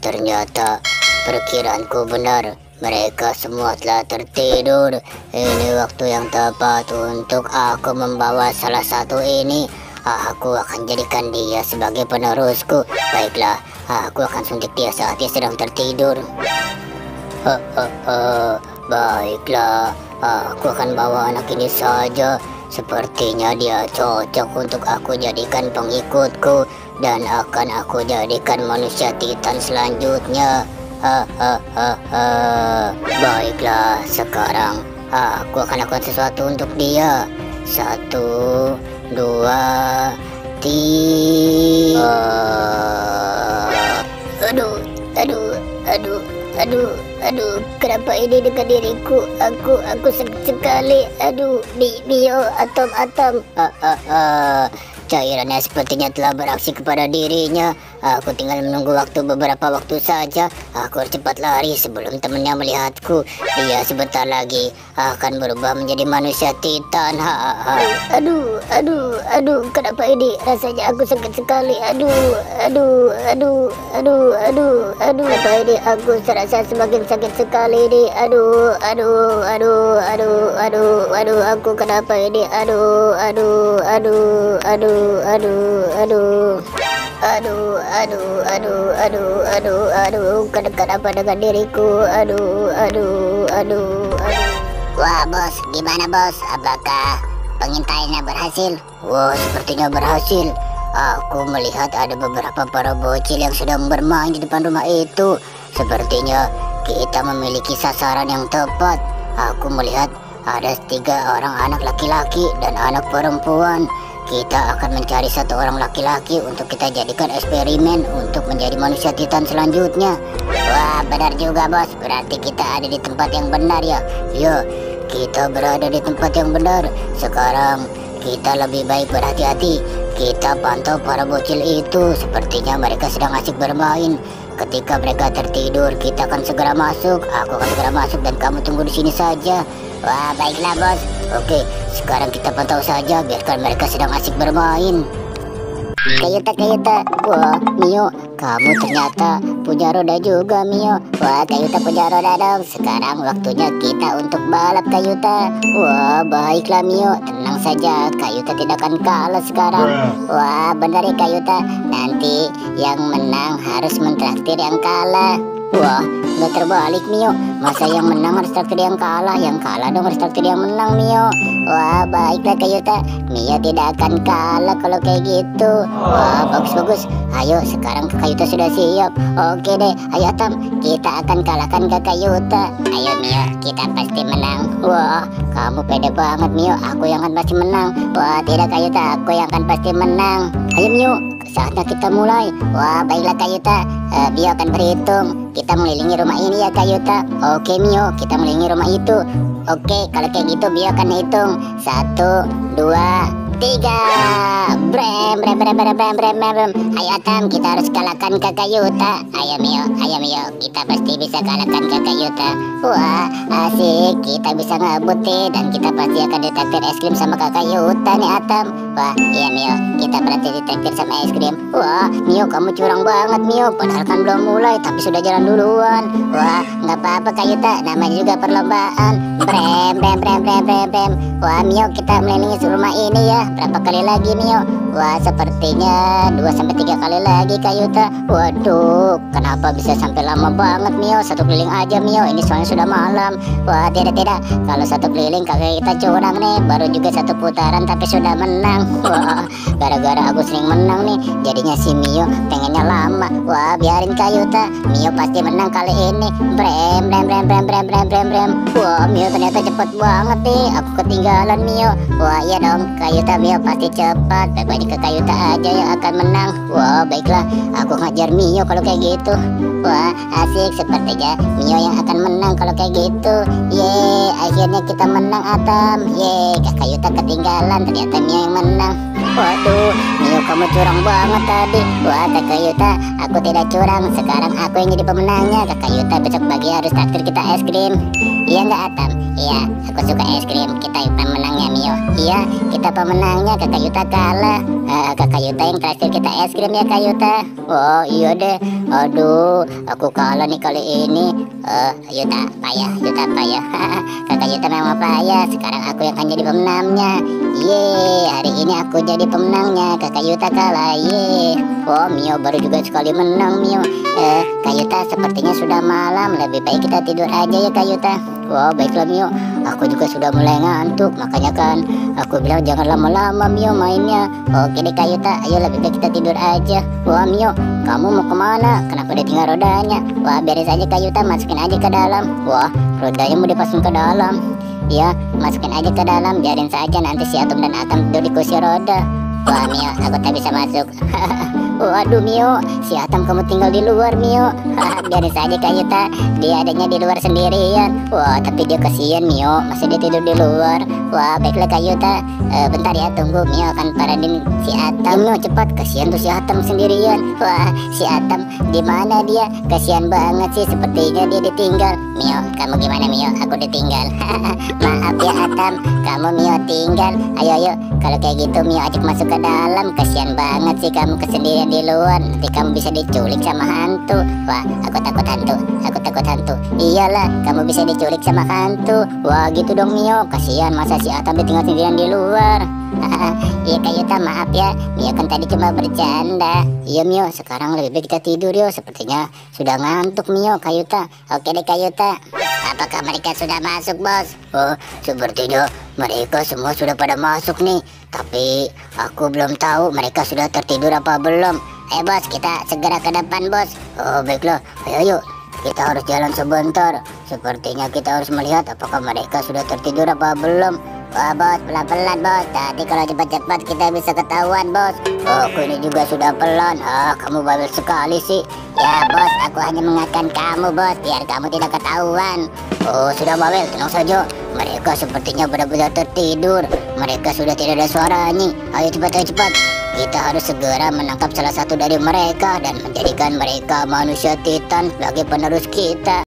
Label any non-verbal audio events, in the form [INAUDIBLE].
Ternyata perkiraanku benar. Mereka semua telah tertidur. Ini waktu yang tepat untuk aku membawa salah satu ini. Aku akan jadikan dia sebagai penerusku. Baiklah, aku akan suntik dia saat dia sedang tertidur. Baiklah. Aku akan bawa anak ini saja. Sepertinya dia cocok untuk aku jadikan pengikutku dan akan aku jadikan manusia titan selanjutnya. Hahaha. Baiklah, sekarang aku akan lakukan sesuatu untuk dia. Satu, dua, tiga. Aduh, aduh, aduh, aduh, aduh. Kenapa ini dengan diriku? Aku, aku sekali. Aduh, Mi, Mio, atom, atom. Ah, ah, ah. Cairannya sepertinya telah beraksi kepada dirinya. Aku tinggal menunggu waktu beberapa waktu saja. Aku harus cepat lari sebelum temannya melihatku. Dia sebentar lagi akan berubah menjadi manusia titan. Ha, ha. Aduh, aduh, aduh. Kenapa ini? Rasanya aku sakit sekali. Aduh, aduh, aduh, aduh, aduh, aduh. Apa ini? Aku serasa semakin sakit sekali ini. Aduh, aduh, aduh, aduh, aduh, aduh. Aku kenapa ini? Aduh, aduh, aduh, aduh aduh, aduh, aduh, aduh, aduh, aduh, aduh, aduh, kedekat apa dengan diriku? Aduh, aduh, aduh, aduh. Wah, bos, gimana bos? Apakah pengintaiannya berhasil? Wah, sepertinya berhasil. Aku melihat ada beberapa para bocil yang sedang bermain di depan rumah itu. Sepertinya kita memiliki sasaran yang tepat. Aku melihat ada tiga orang anak laki-laki dan anak perempuan. Kita akan mencari satu orang laki-laki untuk kita jadikan eksperimen untuk menjadi manusia titan selanjutnya. Wah, benar juga bos. Berarti kita ada di tempat yang benar ya. Yo, kita berada di tempat yang benar. Sekarang kita lebih baik berhati-hati. Kita pantau para bocil itu. Sepertinya mereka sedang asik bermain. Ketika mereka tertidur, kita akan segera masuk. Aku akan segera masuk dan kamu tunggu di sini saja. Wah, baiklah bos. Oke, sekarang kita pantau saja biarkan mereka sedang asik bermain. Kayuta, Kayuta. Wah, Mio, kamu ternyata punya roda juga, Mio. Wah, Kayuta punya roda dong. Sekarang waktunya kita untuk balap, Kayuta. Wah, baiklah, Mio. Tenang saja, Kayuta tidak akan kalah sekarang. Wah, benar ya, Kayuta. Nanti yang menang harus mentraktir yang kalah. Wah, nggak terbalik Mio. Masa yang menang harus traktir yang kalah, yang kalah dong harus traktir yang menang Mio. Wah, baiklah Kayuta. Mio tidak akan kalah kalau kayak gitu. Wah, bagus-bagus. Ayo, sekarang Kayuta sudah siap. Oke deh, ayo Tam, kita akan kalahkan ke Kayuta. Ayo Mio, kita pasti menang. Wah, kamu pede banget Mio. Aku yang akan pasti menang. Wah, tidak Kayuta, aku yang akan pasti menang. Ayo Mio, saatnya kita mulai. Wah, baiklah Kayuta. Uh, Bio akan berhitung. Kita mengelilingi rumah ini ya Kayuta. Oke Mio, kita mengelilingi rumah itu. Oke, kalau kayak gitu Bio akan hitung. Satu, dua, tiga. Brem, brem, brem, brem, brem. Ayo Tam, kita harus kalahkan kakak Yuta. Ayo Mio, ayo Mio, kita pasti bisa kalahkan kakak Yuta. Wah, asik, kita bisa ngebuti dan kita pasti akan ditraktir es krim sama kakak Yuta nih Atam. Wah, iya Mio, kita berarti ditraktir sama es krim. Wah, Mio kamu curang banget Mio, padahal kan belum mulai tapi sudah jalan duluan. Wah, nggak apa-apa Kak Yuta, namanya juga perlombaan. Brem, brem, brem, brem, brem, brem. Wah, Mio kita melilingi rumah ini ya. Berapa kali lagi Mio? Wah, sepertinya 2 sampai 3 kali lagi Kak Yuta. Waduh, kenapa bisa sampai lama banget Mio? Satu keliling aja Mio, ini soalnya sudah malam. Wah, tidak tidak. Kalau satu keliling kakak kita curang nih, baru juga satu putaran tapi sudah menang. [LAUGHS] Wah, gara-gara aku sering menang nih, jadinya si Mio pengennya lama. Wah, biarin Kak Yuta. Mio pasti menang kali ini. Brem, brem, brem, brem, brem, brem, brem, brem. Wah, Mio ternyata cepet banget nih. Aku ketinggalan Mio. Wah, iya dong. Kayuta Mio pasti cepat. Baik-baik ke Kayuta aja yang akan menang. Wah, baiklah. Aku ngajar Mio kalau kayak gitu. Wah, asik sepertinya Mio yang akan menang kalau kayak gitu. Yeay, akhirnya kita menang Atam. Yeay, Kak Kayuta ketinggalan. Ternyata Mio yang menang. Waduh, Mio kamu curang banget tadi. Wah, Kakak Yuta, aku tidak curang. Sekarang aku yang jadi pemenangnya. Kakak Yuta besok pagi harus traktir kita es krim. Iya nggak Atam? Iya, aku suka es krim. Kita pemenangnya Mio. Iya, kita pemenangnya. Kakak Yuta kalah. Uh, kakak Yuta yang traktir kita es krim ya Kak Yuta. Oh iya deh. Aduh, aku kalah nih kali ini. Uh, Yuta payah, Yuta payah. [LAUGHS] kakak Yuta memang payah. Sekarang aku yang akan jadi pemenangnya. Yeay, hari ini aku jadi pemenangnya. Kakak Yuta kalah. Yeay. Oh, Mio baru juga sekali menang Mio. Eh, Kak Yuta sepertinya sudah malam. Lebih baik kita tidur aja ya Kak Yuta. Wah, baiklah Mio. Aku juga sudah mulai ngantuk. Makanya kan aku bilang jangan lama-lama Mio mainnya. Oke deh Kak Yuta, ayo lebih baik kita tidur aja. Wah Mio, kamu mau ke mana? Kenapa dia tinggal rodanya? Wah, beres aja Kak Yuta, masukin aja ke dalam. Wah, rodanya mau dipasang ke dalam. Ya, masukin aja ke dalam, biarin saja nanti si Atom dan Atom duduk di kursi roda. Wah Mio, aku tak bisa masuk. [LAUGHS] Waduh Mio, si Atam kamu tinggal di luar Mio. [LAUGHS] Biarin saja Kak Yuta, dia adanya di luar sendirian. Wah, tapi dia kasihan Mio, masih dia tidur di luar. Wah, baiklah Kak Yuta. Uh, bentar ya, tunggu Mio akan paranin si Atam. Mio cepat, kasihan tuh si Atam sendirian. Wah, si Atam di mana dia? Kasihan banget sih, sepertinya dia ditinggal. Mio, kamu gimana Mio? Aku ditinggal. [LAUGHS] Maaf ya Atam, kamu Mio tinggal. Ayo ayo, kalau kayak gitu Mio ajak masuk ke dalam. Kasihan banget sih kamu kesendirian di luar. Nanti kamu bisa diculik sama hantu. Wah aku takut hantu. Aku takut hantu. Iyalah kamu bisa diculik sama hantu. Wah gitu dong Mio. Kasihan masa si Atam tinggal sendirian di luar? Iya Kayuta maaf ya. Mio kan tadi cuma bercanda. Iya Mio. Sekarang lebih baik kita tidur yuk Sepertinya sudah ngantuk Mio Kayuta Oke deh Kayuta Apakah mereka sudah masuk bos? Oh sepertinya mereka semua sudah pada masuk nih. Tapi aku belum tahu mereka sudah tertidur apa belum. Eh bos kita segera ke depan bos. Oh baiklah. Ayo yuk kita harus jalan sebentar. Sepertinya kita harus melihat apakah mereka sudah tertidur apa belum Wah bos, pelan-pelan bos. Tadi kalau cepat-cepat kita bisa ketahuan bos. Oh, aku ini juga sudah pelan. Ah, kamu bawel sekali sih. Ya bos, aku hanya mengingatkan kamu bos, biar kamu tidak ketahuan. Oh, sudah bawel, tenang saja. Mereka sepertinya benar-benar tertidur. Mereka sudah tidak ada suaranya. Ayo cepat, ayo cepat. Kita harus segera menangkap salah satu dari mereka dan menjadikan mereka manusia titan sebagai penerus kita.